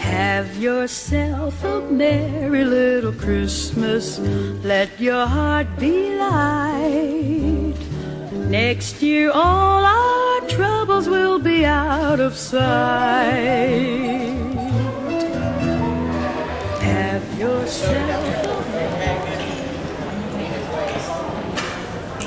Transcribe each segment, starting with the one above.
Have yourself a merry little Christmas. Let your heart be light. Next year, all our troubles will be out of sight.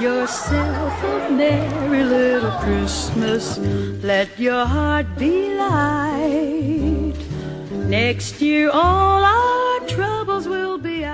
Yourself a merry little Christmas. Let your heart be light. Next year, all our troubles will be